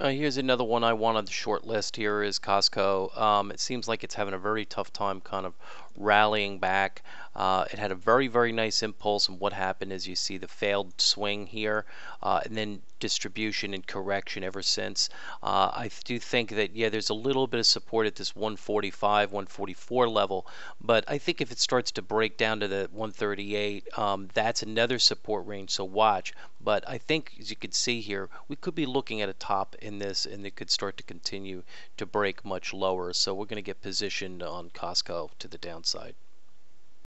Uh, here's another one I want on the short list here is Costco. Um, it seems like it's having a very tough time kind of rallying back. Uh, it had a very, very nice impulse, and what happened is you see the failed swing here, uh, and then distribution and correction ever since. Uh, I do think that, yeah, there's a little bit of support at this 145, 144 level, but I think if it starts to break down to the 138, um, that's another support range, so watch. But I think, as you can see here, we could be looking at a top in this, and it could start to continue to break much lower. So we're going to get positioned on Costco to the downside.